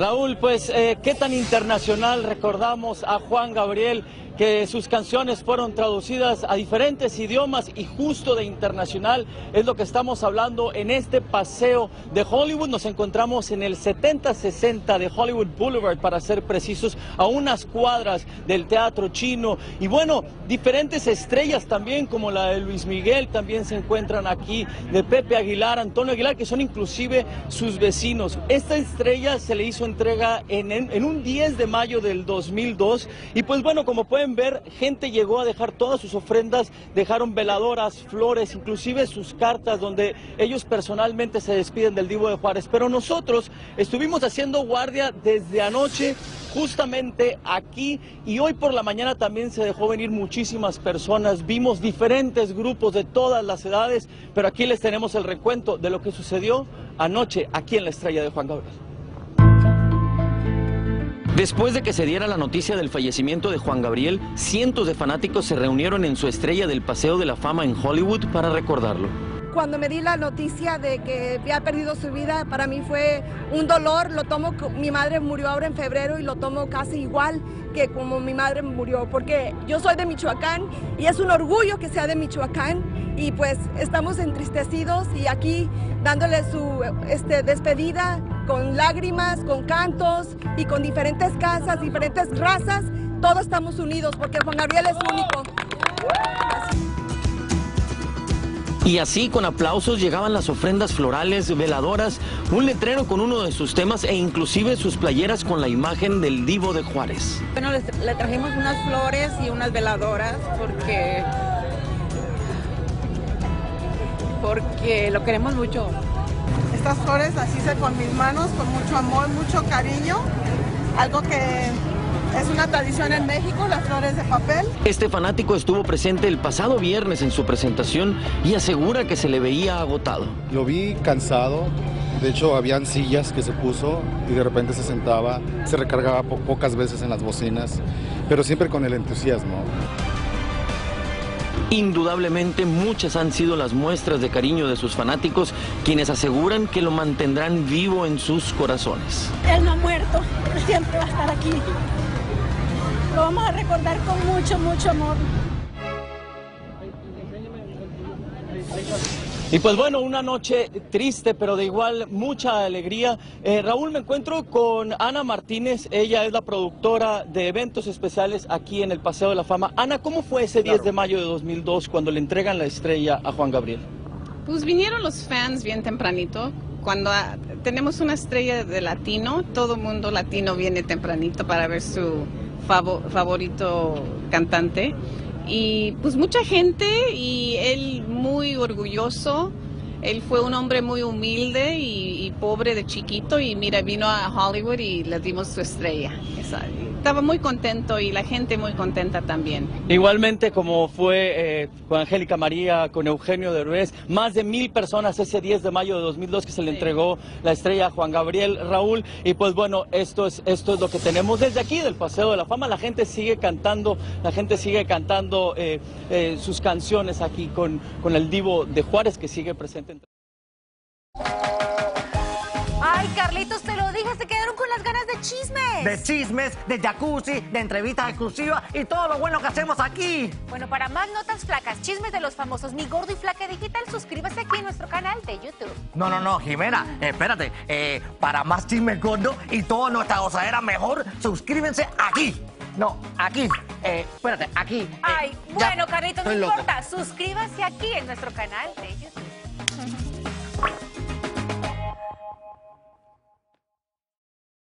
Raúl, pues, eh, ¿qué tan internacional recordamos a Juan Gabriel? Que sus canciones fueron traducidas a diferentes idiomas y justo de internacional es lo que estamos hablando en este paseo de Hollywood. Nos encontramos en el 7060 de Hollywood Boulevard, para ser precisos, a unas cuadras del Teatro Chino. Y bueno, diferentes estrellas también, como la de Luis Miguel, también se encuentran aquí, de Pepe Aguilar, Antonio Aguilar, que son inclusive sus vecinos. Esta estrella se le hizo entrega en, en un 10 de mayo del 2002 y pues bueno, como pueden ver, gente llegó a dejar todas sus ofrendas, dejaron veladoras, flores, inclusive sus cartas donde ellos personalmente se despiden del Divo de Juárez. Pero nosotros estuvimos haciendo guardia desde anoche justamente aquí y hoy por la mañana también se dejó venir muchísimas personas, vimos diferentes grupos de todas las edades, pero aquí les tenemos el recuento de lo que sucedió anoche aquí en la estrella de Juan Gabriel. Después de que se diera la noticia del fallecimiento de Juan Gabriel, cientos de fanáticos se reunieron en su estrella del Paseo de la Fama en Hollywood para recordarlo. Cuando me di la noticia de que había perdido su vida, para mí fue un dolor. Lo tomo, mi madre murió ahora en febrero y lo tomo casi igual que como mi madre murió, porque yo soy de Michoacán y es un orgullo que sea de Michoacán y pues estamos entristecidos y aquí dándole su este, despedida con lágrimas, con cantos y con diferentes casas, diferentes razas, todos estamos unidos porque Juan Gabriel es único. Y así, con aplausos, llegaban las ofrendas florales, veladoras, un letrero con uno de sus temas e inclusive sus playeras con la imagen del divo de Juárez. Bueno, le trajimos unas flores y unas veladoras porque... porque lo queremos mucho. Estas flores las hice con mis manos, con mucho amor, mucho cariño, algo que es una tradición en México, las flores de papel. Este fanático estuvo presente el pasado viernes en su presentación y asegura que se le veía agotado. Lo vi cansado, de hecho habían sillas que se puso y de repente se sentaba, se recargaba pocas veces en las bocinas, pero siempre con el entusiasmo. Indudablemente muchas han sido las muestras de cariño de sus fanáticos, quienes aseguran que lo mantendrán vivo en sus corazones. Él no ha muerto, siempre va a estar aquí. Lo vamos a recordar con mucho, mucho amor. Y pues bueno, una noche triste, pero de igual mucha alegría. Eh, Raúl, me encuentro con Ana Martínez, ella es la productora de eventos especiales aquí en el Paseo de la Fama. Ana, ¿cómo fue ese 10 de mayo de 2002 cuando le entregan la estrella a Juan Gabriel? Pues vinieron los fans bien tempranito. Cuando ah, tenemos una estrella de latino, todo mundo latino viene tempranito para ver su favorito cantante. Y pues mucha gente y él muy orgulloso. Él fue un hombre muy humilde y, pobre de chiquito y mira, vino a Hollywood y le dimos su estrella estaba muy contento y la gente muy contenta también. Igualmente como fue eh, con Angélica María, con Eugenio Derbez, más de mil personas ese 10 de mayo de 2002 que se le entregó la estrella a Juan Gabriel Raúl y pues bueno, esto es, esto es lo que tenemos desde aquí del Paseo de la Fama, la gente sigue cantando, la gente sigue cantando eh, eh, sus canciones aquí con, con el divo de Juárez que sigue presente. Ay, Carlitos, te lo dije, se quedaron con las ganas de chismes. De chismes, de jacuzzi, de entrevistas exclusivas y todo lo bueno que hacemos aquí. Bueno, para más notas flacas, chismes de los famosos Mi Gordo y Flaca Digital, suscríbase aquí en nuestro canal de YouTube. No, no, no, Jimena, espérate. Eh, para más chismes gordos y toda nuestra gozadera mejor, suscríbense aquí. No, aquí. Eh, espérate, aquí. Eh, Ay, bueno, Carlitos, no importa. Suscríbase aquí en nuestro canal de YouTube.